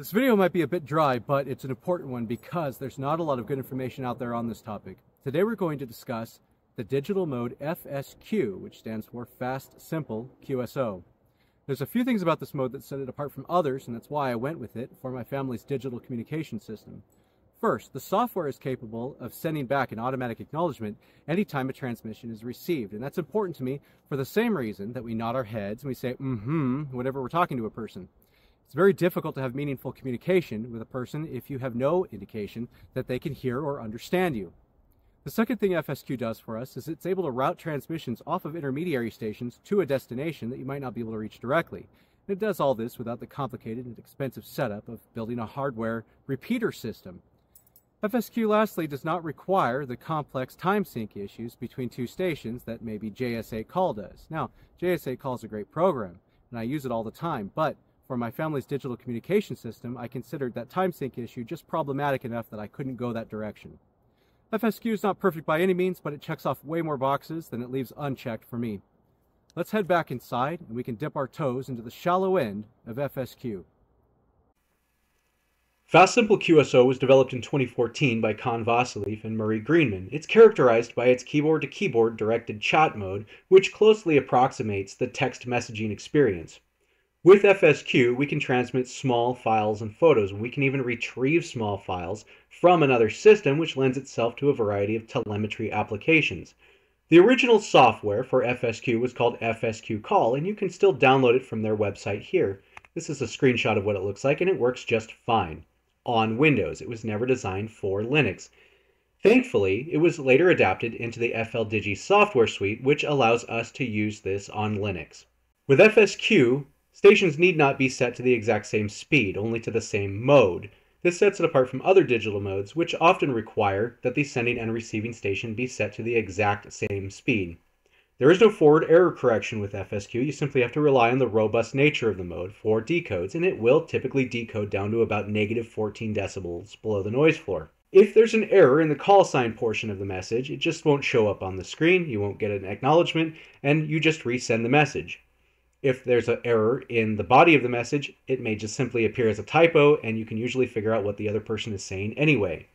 This video might be a bit dry, but it's an important one because there's not a lot of good information out there on this topic. Today we're going to discuss the digital mode FSQ, which stands for Fast Simple QSO. There's a few things about this mode that set it apart from others, and that's why I went with it for my family's digital communication system. First, the software is capable of sending back an automatic acknowledgement anytime a transmission is received. And that's important to me for the same reason that we nod our heads and we say, mm hmm, whenever we're talking to a person. It's very difficult to have meaningful communication with a person if you have no indication that they can hear or understand you. The second thing FSQ does for us is it's able to route transmissions off of intermediary stations to a destination that you might not be able to reach directly. And it does all this without the complicated and expensive setup of building a hardware repeater system. FSQ lastly does not require the complex time sync issues between two stations that maybe JS8 Call does. Now, JS8 Call is a great program, and I use it all the time, but for my family's digital communication system, I considered that time sync issue just problematic enough that I couldn't go that direction. FSQ is not perfect by any means, but it checks off way more boxes than it leaves unchecked for me. Let's head back inside and we can dip our toes into the shallow end of FSQ. Fast Simple QSO was developed in 2014 by Con Wassilieff and Murray Greenman. It's characterized by its keyboard to keyboard directed chat mode, which closely approximates the text messaging experience. With FSQ, we can transmit small files and photos, and we can even retrieve small files from another system, which lends itself to a variety of telemetry applications. The original software for FSQ was called FSQ Call, and you can still download it from their website here. This is a screenshot of what it looks like, and it works just fine on Windows. It was never designed for Linux. Thankfully, it was later adapted into the FLDigi software suite, which allows us to use this on Linux. With FSQ, stations need not be set to the exact same speed, only to the same mode. This sets it apart from other digital modes, which often require that the sending and receiving station be set to the exact same speed. There is no forward error correction with FSQ. You simply have to rely on the robust nature of the mode for decodes, and it will typically decode down to about negative 14 decibels below the noise floor. If there's an error in the call sign portion of the message, it just won't show up on the screen, you won't get an acknowledgement, and you just resend the message. If there's an error in the body of the message, it may just simply appear as a typo, and you can usually figure out what the other person is saying anyway.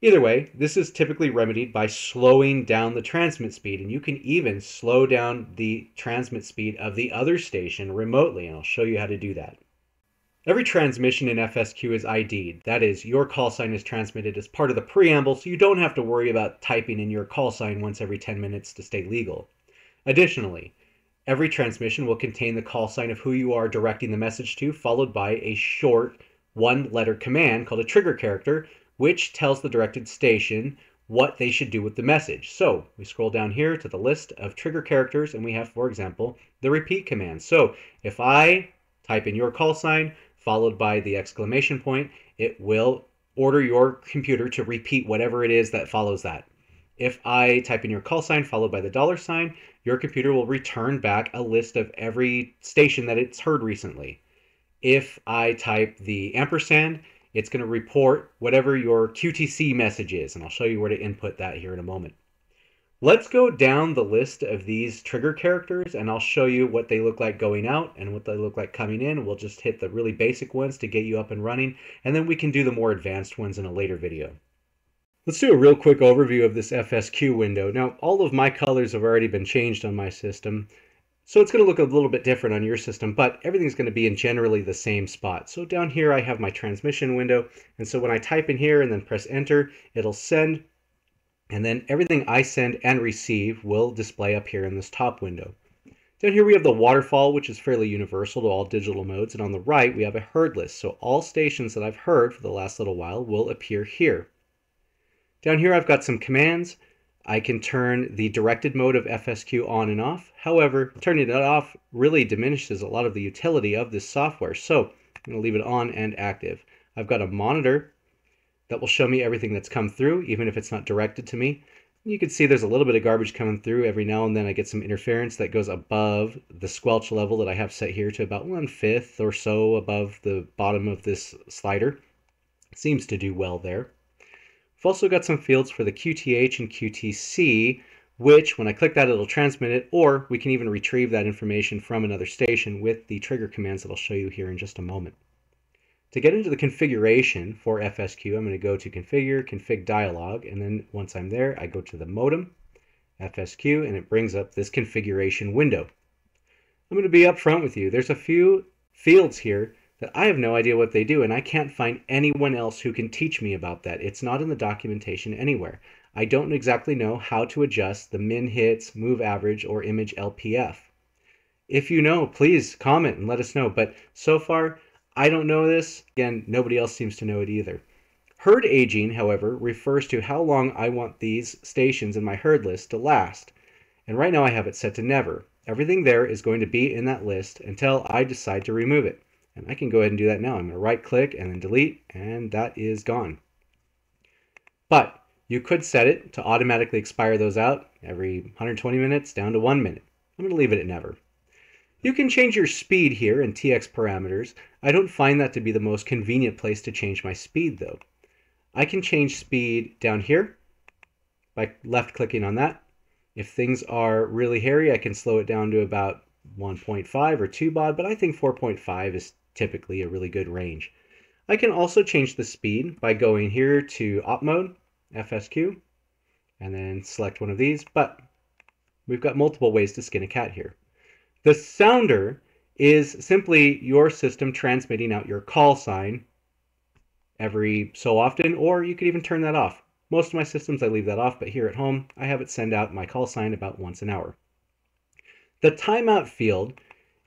Either way, this is typically remedied by slowing down the transmit speed, and you can even slow down the transmit speed of the other station remotely, and I'll show you how to do that. Every transmission in FSQ is ID'd. That is, your call sign is transmitted as part of the preamble, so you don't have to worry about typing in your call sign once every 10 minutes to stay legal. Additionally, every transmission will contain the call sign of who you are directing the message to, followed by a short one letter command called a trigger character, which tells the directed station what they should do with the message. So we scroll down here to the list of trigger characters and we have, for example, the repeat command. So if I type in your call sign followed by the exclamation point, it will order your computer to repeat whatever it is that follows that. If I type in your call sign followed by the dollar sign, your computer will return back a list of every station that it's heard recently. If I type the ampersand, it's going to report whatever your QTC message is, and I'll show you where to input that here in a moment. Let's go down the list of these trigger characters and I'll show you what they look like going out and what they look like coming in. We'll just hit the really basic ones to get you up and running and then we can do the more advanced ones in a later video. Let's do a real quick overview of this FSQ window. Now all of my colors have already been changed on my system so it's going to look a little bit different on your system, but everything's going to be in generally the same spot. So down here I have my transmission window, and so when I type in here and then press enter, it'll send, and then everything I send and receive will display up here in this top window. Down here we have the waterfall, which is fairly universal to all digital modes, and on the right we have a heard list, so all stations that I've heard for the last little while will appear here. Down here I've got some commands, I can turn the directed mode of FSQ on and off. However, turning it off really diminishes a lot of the utility of this software. So I'm going to leave it on and active. I've got a monitor that will show me everything that's come through, even if it's not directed to me. You can see there's a little bit of garbage coming through. Every now and then I get some interference that goes above the squelch level that I have set here to about one-fifth or so above the bottom of this slider. It seems to do well there. We've also got some fields for the QTH and QTC, which when I click that, it'll transmit it, or we can even retrieve that information from another station with the trigger commands that I'll show you here in just a moment. To get into the configuration for FSQ, I'm going to go to Configure, Config Dialog, and then once I'm there, I go to the modem, FSQ, and it brings up this configuration window. I'm going to be upfront with you. There's a few fields here that I have no idea what they do, and I can't find anyone else who can teach me about that. It's not in the documentation anywhere. I don't exactly know how to adjust the min hits, move average, or image LPF. If you know, please comment and let us know. But so far, I don't know this. Again, nobody else seems to know it either. Heard aging, however, refers to how long I want these stations in my heard list to last. And right now I have it set to never. Everything there is going to be in that list until I decide to remove it. And I can go ahead and do that now. I'm going to right click and then delete, and that is gone. But you could set it to automatically expire those out every 120 minutes down to one minute. I'm going to leave it at never. You can change your speed here in TX parameters. I don't find that to be the most convenient place to change my speed though. I can change speed down here by left clicking on that. If things are really hairy, I can slow it down to about 1.5 or 2 baud, but I think 4.5 is typically a really good range. I can also change the speed by going here to op mode FSQ, and then select one of these, but we've got multiple ways to skin a cat here. The sounder is simply your system transmitting out your call sign every so often, or you could even turn that off. Most of my systems I leave that off, but here at home I have it send out my call sign about once an hour. The timeout field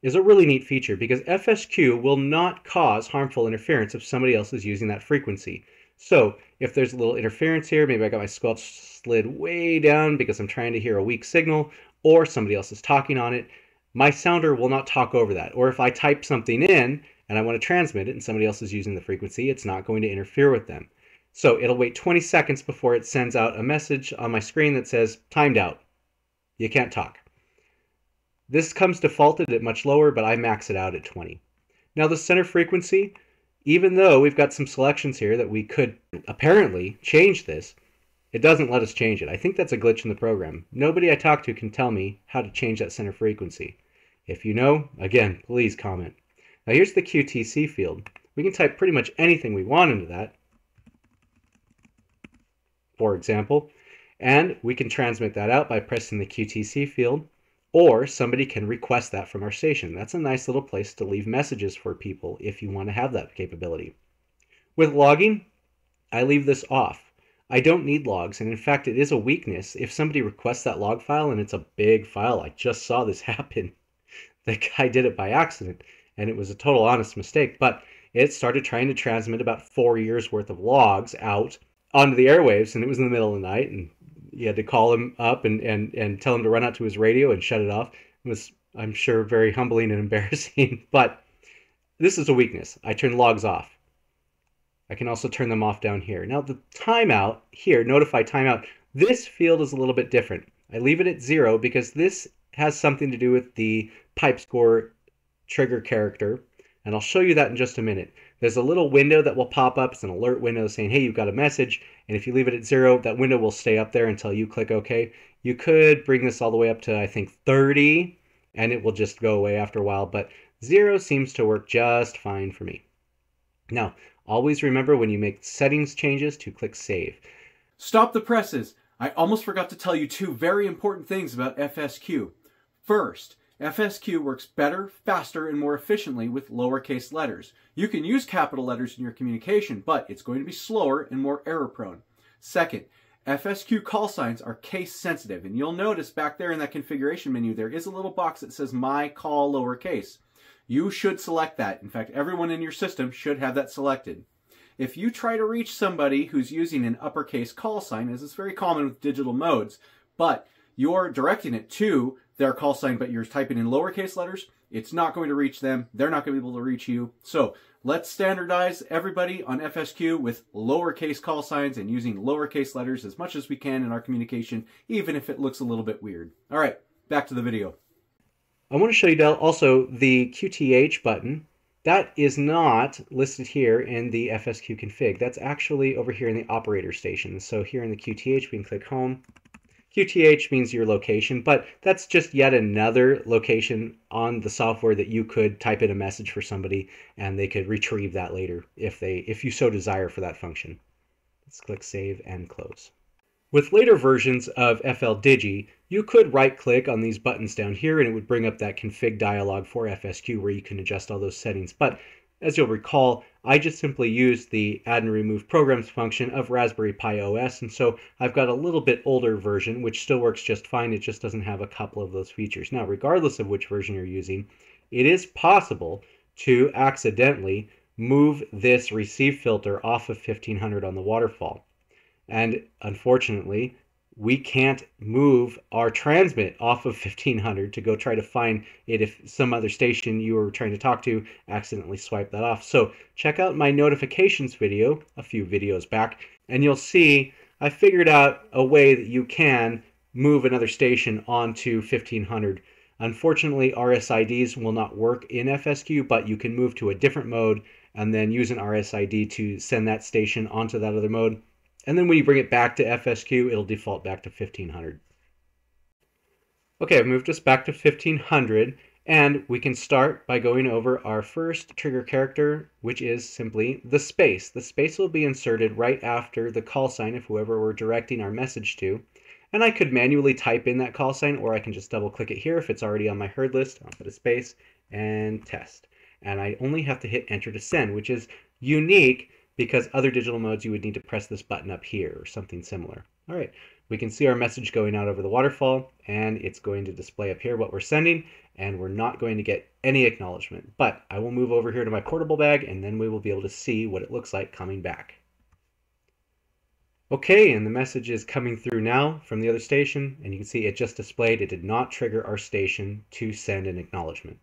is a really neat feature because FSQ will not cause harmful interference if somebody else is using that frequency. So if there's a little interference here, maybe I got my squelch slid way down because I'm trying to hear a weak signal, or somebody else is talking on it, my sounder will not talk over that. Or if I type something in and I want to transmit it and somebody else is using the frequency, it's not going to interfere with them. So it'll wait 20 seconds before it sends out a message on my screen that says timed out. You can't talk. This comes defaulted at much lower, but I max it out at 20. Now the center frequency, even though we've got some selections here that we could apparently change this, it doesn't let us change it. I think that's a glitch in the program. Nobody I talk to can tell me how to change that center frequency. If you know, again, please comment. Now here's the QTC field. We can type pretty much anything we want into that, for example, and we can transmit that out by pressing the QTC field or somebody can request that from our station. That's a nice little place to leave messages for people if you want to have that capability. With logging, I leave this off. I don't need logs, and in fact, it is a weakness. If somebody requests that log file and it's a big file, I just saw this happen. The guy did it by accident, and it was a total honest mistake, but it started trying to transmit about four years worth of logs out onto the airwaves, and it was in the middle of the night, and you had to call him up and, and, and tell him to run out to his radio and shut it off. It was, I'm sure, very humbling and embarrassing, but this is a weakness. I turn logs off. I can also turn them off down here. Now the timeout here, notify timeout, this field is a little bit different. I leave it at zero because this has something to do with the pipe score trigger character, and I'll show you that in just a minute. There's a little window that will pop up. It's an alert window saying, hey, you've got a message. And if you leave it at zero, that window will stay up there until you click OK. You could bring this all the way up to, I think, 30, and it will just go away after a while. But zero seems to work just fine for me. Now, always remember when you make settings changes to click Save. Stop the presses. I almost forgot to tell you two very important things about FSQ. First, FSQ works better, faster, and more efficiently with lowercase letters. You can use capital letters in your communication, but it's going to be slower and more error prone. Second, FSQ call signs are case sensitive, and you'll notice back there in that configuration menu there is a little box that says My Call Lowercase. You should select that. In fact, everyone in your system should have that selected. If you try to reach somebody who's using an uppercase call sign, as is very common with digital modes, but you're directing it to their call sign, but you're typing in lowercase letters, it's not going to reach them. They're not going to be able to reach you. So let's standardize everybody on FSQ with lowercase call signs and using lowercase letters as much as we can in our communication, even if it looks a little bit weird. All right, back to the video. I want to show you also the QTH button. That is not listed here in the FSQ config. That's actually over here in the operator station. So here in the QTH, we can click Home, QTH means your location, but that's just yet another location on the software that you could type in a message for somebody and they could retrieve that later if they if you so desire for that function. Let's click save and close. With later versions of FL FLDigi, you could right click on these buttons down here and it would bring up that config dialog for FSQ where you can adjust all those settings. But as you'll recall, I just simply used the add and remove programs function of Raspberry Pi OS, and so I've got a little bit older version, which still works just fine. It just doesn't have a couple of those features. Now, regardless of which version you're using, it is possible to accidentally move this receive filter off of 1500 on the waterfall. And unfortunately, we can't move our transmit off of 1500 to go try to find it if some other station you were trying to talk to accidentally swiped that off. So check out my notifications video a few videos back and you'll see I figured out a way that you can move another station onto 1500. Unfortunately, RSIDs will not work in FSQ, but you can move to a different mode and then use an RSID to send that station onto that other mode. And then when you bring it back to FSQ, it'll default back to 1500. Okay, I've moved us back to 1500, and we can start by going over our first trigger character, which is simply the space. The space will be inserted right after the call sign of whoever we're directing our message to. And I could manually type in that call sign, or I can just double click it here if it's already on my heard list. I'll put a space and test. And I only have to hit enter to send, which is unique because other digital modes you would need to press this button up here or something similar. All right, we can see our message going out over the waterfall and it's going to display up here what we're sending and we're not going to get any acknowledgement. But I will move over here to my portable bag and then we will be able to see what it looks like coming back. Okay, and the message is coming through now from the other station and you can see it just displayed. It did not trigger our station to send an acknowledgement.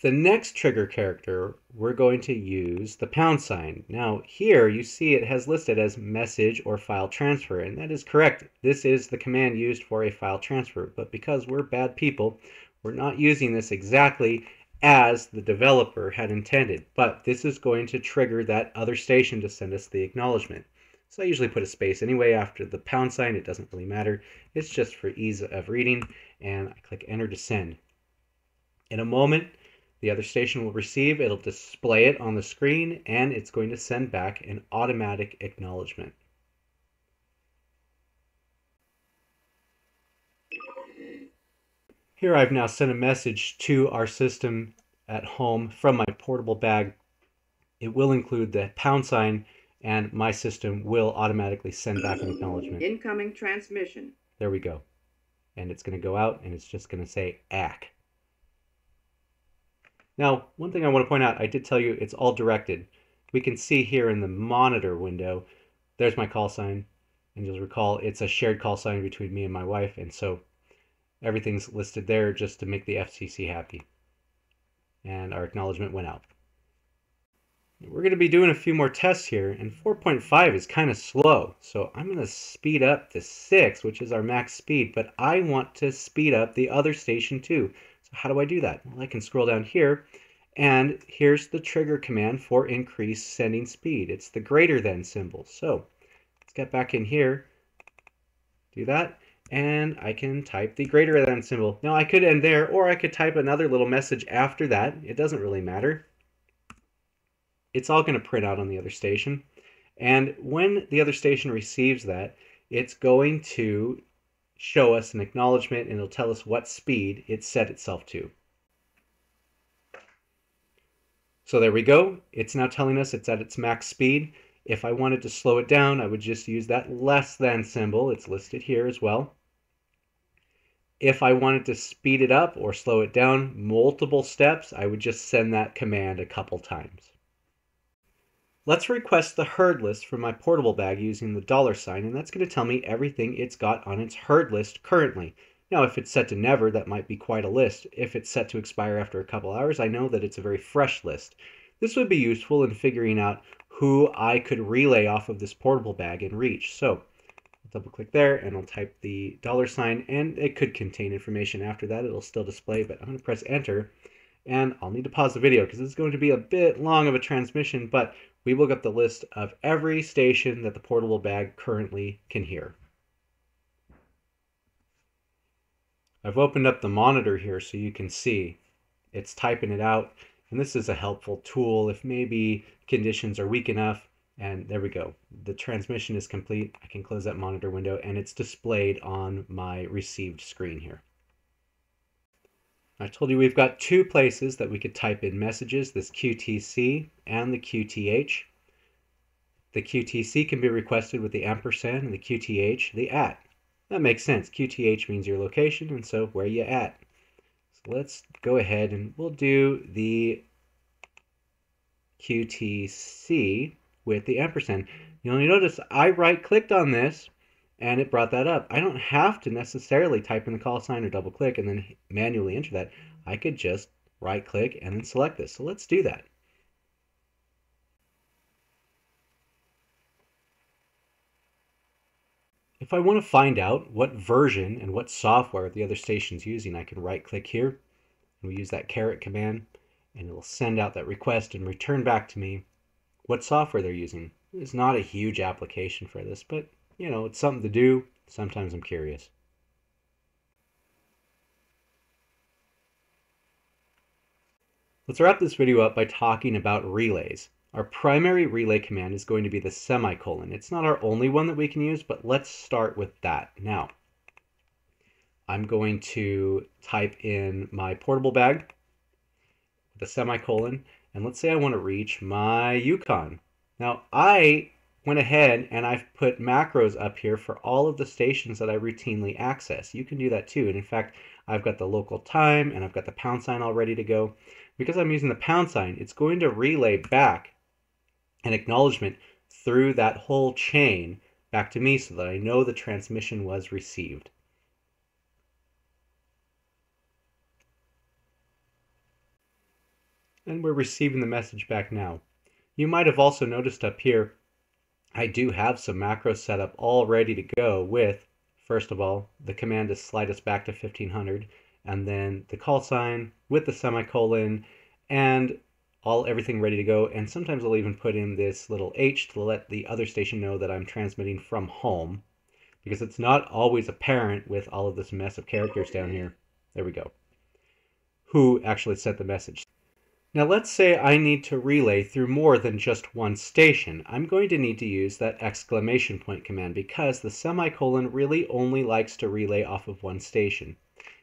The next trigger character, we're going to use the pound sign. Now here you see it has listed as message or file transfer, and that is correct. This is the command used for a file transfer, but because we're bad people, we're not using this exactly as the developer had intended, but this is going to trigger that other station to send us the acknowledgement. So I usually put a space anyway after the pound sign, it doesn't really matter. It's just for ease of reading, and I click enter to send. In a moment, the other station will receive, it'll display it on the screen, and it's going to send back an automatic acknowledgement. Here I've now sent a message to our system at home from my portable bag. It will include the pound sign and my system will automatically send back an acknowledgement. Incoming transmission. There we go. And it's going to go out and it's just going to say ACK. Now, one thing I want to point out, I did tell you it's all directed. We can see here in the monitor window, there's my call sign. And you'll recall it's a shared call sign between me and my wife. And so everything's listed there just to make the FCC happy. And our acknowledgement went out. We're going to be doing a few more tests here, and 4.5 is kind of slow. So I'm going to speed up to 6, which is our max speed, but I want to speed up the other station too. So how do I do that? Well, I can scroll down here and here's the trigger command for increase sending speed. It's the greater than symbol. So let's get back in here, do that, and I can type the greater than symbol. Now I could end there or I could type another little message after that. It doesn't really matter. It's all going to print out on the other station. And when the other station receives that, it's going to show us an acknowledgement and it'll tell us what speed it set itself to. So there we go. It's now telling us it's at its max speed. If I wanted to slow it down, I would just use that less than symbol. It's listed here as well. If I wanted to speed it up or slow it down multiple steps, I would just send that command a couple times. Let's request the heard list from my portable bag using the dollar sign, and that's going to tell me everything it's got on its heard list currently. Now, if it's set to never, that might be quite a list. If it's set to expire after a couple hours, I know that it's a very fresh list. This would be useful in figuring out who I could relay off of this portable bag in reach. So, I'll double click there and I'll type the dollar sign, and it could contain information after that. It'll still display, but I'm going to press enter, and I'll need to pause the video because it's going to be a bit long of a transmission, but we look up the list of every station that the portable bag currently can hear. I've opened up the monitor here so you can see. It's typing it out, and this is a helpful tool if maybe conditions are weak enough. And there we go. The transmission is complete. I can close that monitor window, and it's displayed on my received screen here. I told you we've got two places that we could type in messages, this QTC and the QTH. The QTC can be requested with the ampersand and the QTH, the at. That makes sense. QTH means your location, and so where you at. So let's go ahead and we'll do the QTC with the ampersand. You'll notice I right clicked on this and it brought that up. I don't have to necessarily type in the call sign or double click and then manually enter that. I could just right click and then select this. So let's do that. If I want to find out what version and what software the other station's using, I can right click here and we use that caret command and it'll send out that request and return back to me what software they're using. It's not a huge application for this, but you know, it's something to do. Sometimes I'm curious. Let's wrap this video up by talking about relays. Our primary relay command is going to be the semicolon. It's not our only one that we can use, but let's start with that. Now, I'm going to type in my portable bag, the semicolon, and let's say I want to reach my Yukon. Now, I went ahead and I've put macros up here for all of the stations that I routinely access. You can do that too. And in fact, I've got the local time and I've got the pound sign all ready to go. Because I'm using the pound sign, it's going to relay back an acknowledgement through that whole chain back to me so that I know the transmission was received. And we're receiving the message back now. You might have also noticed up here, I do have some macros set up all ready to go with, first of all, the command to slide us back to 1500, and then the call sign with the semicolon, and all everything ready to go. And sometimes I'll even put in this little H to let the other station know that I'm transmitting from home because it's not always apparent with all of this mess of characters down here. There we go. Who actually sent the message. Now let's say I need to relay through more than just one station. I'm going to need to use that exclamation point command because the semicolon really only likes to relay off of one station.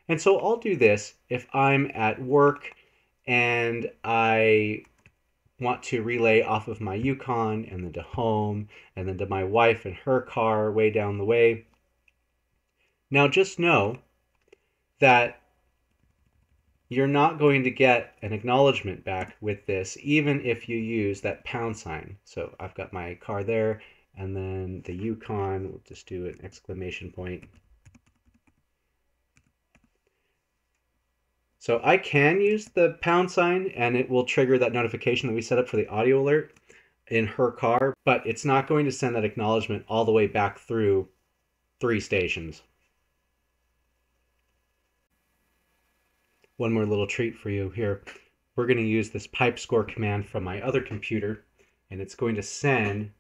And so I'll do this if I'm at work and I want to relay off of my Yukon and then to home and then to my wife and her car way down the way. Now just know that you're not going to get an acknowledgement back with this even if you use that pound sign. So I've got my car there and then the Yukon, we'll just do an exclamation point. So I can use the pound sign and it will trigger that notification that we set up for the audio alert in her car, but it's not going to send that acknowledgement all the way back through three stations. One more little treat for you here. We're going to use this pipe score command from my other computer and it's going to send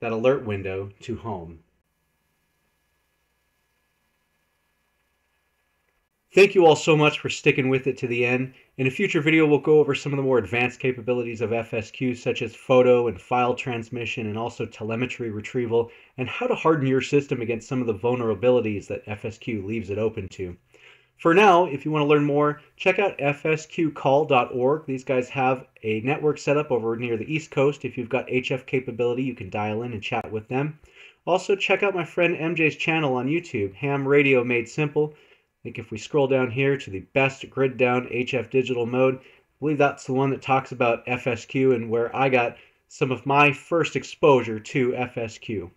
that alert window to home. Thank you all so much for sticking with it to the end. In a future video, we'll go over some of the more advanced capabilities of FSQ, such as photo and file transmission, and also telemetry retrieval, and how to harden your system against some of the vulnerabilities that FSQ leaves it open to. For now, if you want to learn more, check out fsqcall.org. These guys have a network set up over near the East Coast. If you've got HF capability, you can dial in and chat with them. Also, check out my friend MJ's channel on YouTube, Ham Radio Made Simple I think if we scroll down here to the best grid down HF digital mode, I believe that's the one that talks about FSQ and where I got some of my first exposure to FSQ.